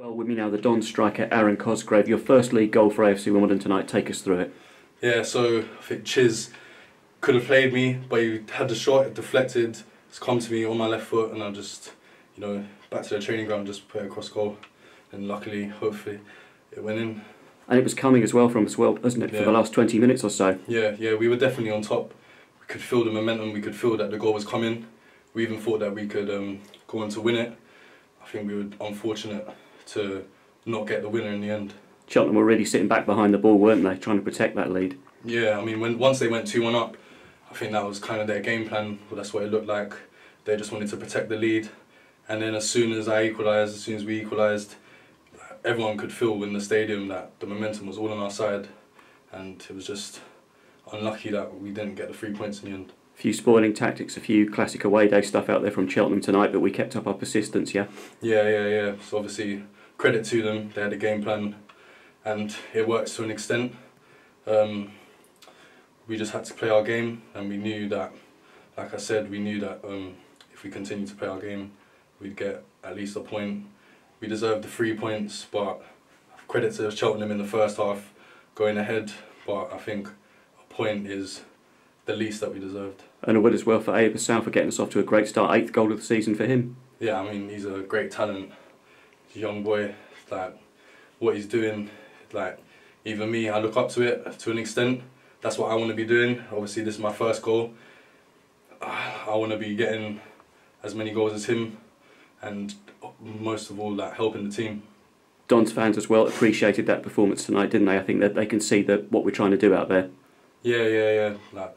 Well, with me now, the Don striker Aaron Cosgrave. Your first league goal for AFC Wimbledon tonight. Take us through it. Yeah, so I think Chiz could have played me, but he had the shot, it deflected, it's come to me on my left foot, and I just, you know, back to the training ground, just put it across goal, and luckily, hopefully, it went in. And it was coming as well from us, well, wasn't it, for the last 20 minutes or so? Yeah, yeah, we were definitely on top. We could feel the momentum. We could feel that the goal was coming. We even thought that we could um, go on to win it. I think we were unfortunate to not get the winner in the end. Cheltenham were really sitting back behind the ball, weren't they, trying to protect that lead? Yeah, I mean, when once they went two one up, I think that was kind of their game plan. Well, that's what it looked like. They just wanted to protect the lead, and then as soon as I equalised, as soon as we equalised, everyone could feel in the stadium that the momentum was all on our side, and it was just unlucky that we didn't get the three points in the end. A few spoiling tactics, a few classic away day stuff out there from Cheltenham tonight, but we kept up our persistence, yeah? Yeah, yeah, yeah. So obviously, credit to them. They had a game plan, and it works to an extent. Um, we just had to play our game, and we knew that, like I said, we knew that um, if we continued to play our game, we'd get at least a point. We deserved the three points, but credit to Cheltenham in the first half, going ahead. But I think a point is the least that we deserved. And a word as well for Ayoub Assal for getting us off to a great start. Eighth goal of the season for him. Yeah, I mean he's a great talent, young boy. Like what he's doing, like even me, I look up to it to an extent. That's what I want to be doing. Obviously, this is my first goal. I want to be getting as many goals as him, and most of all, like helping the team. Don's fans as well appreciated that performance tonight, didn't they? I think that they can see that what we're trying to do out there. Yeah, yeah, yeah. Like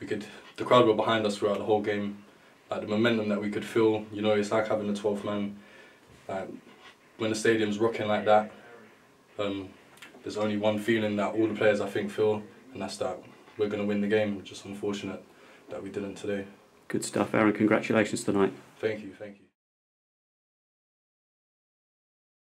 we could, the crowd were behind us throughout the whole game. Like the momentum that we could feel. You know, it's like having a 12th man. Like when the stadium's rocking like that, um, there's only one feeling that all the players I think feel, and that's that we're going to win the game. Just unfortunate that we didn't today. Good stuff, Aaron. Congratulations tonight. Thank you, thank you.